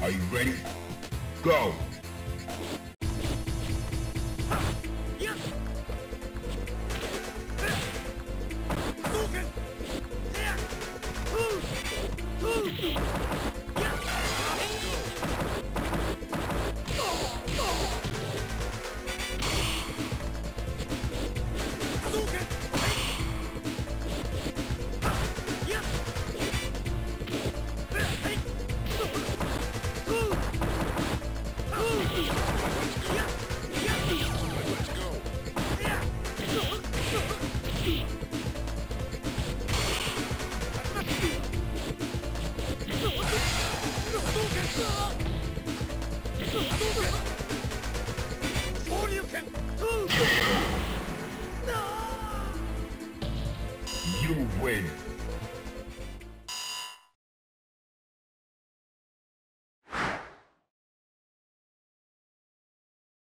Are you ready? Go. よし! You win.